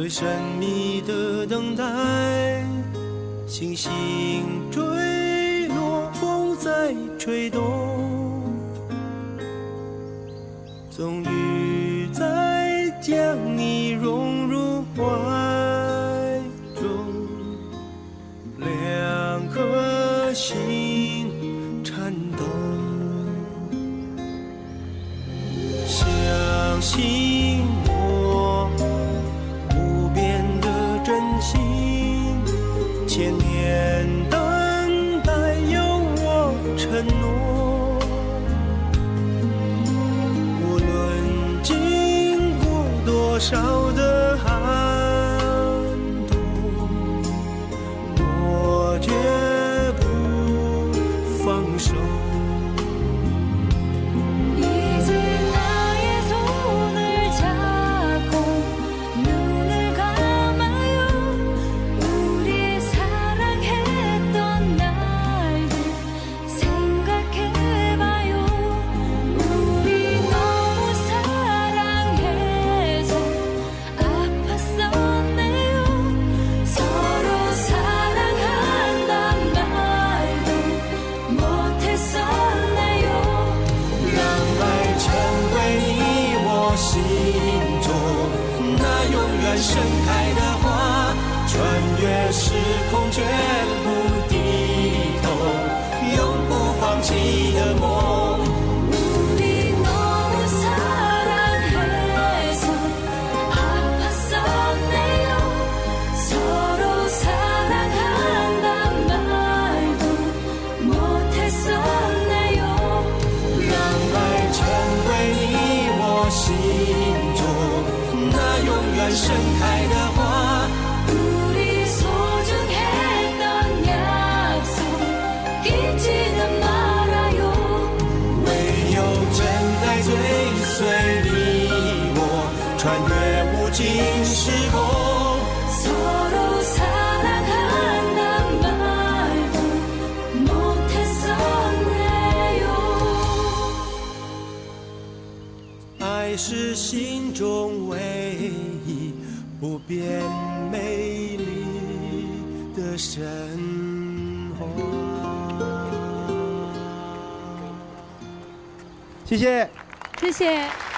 最神秘的等待，星星坠落，风在吹动，终于在将你融入怀中，两颗心颤抖，相信千年等待有我承诺。无论经过多少的盛开的花布里藏着海棠呀唯有真爱追随你我穿越无尽时空爱是心中唯一不变美丽的神话。谢谢。谢谢。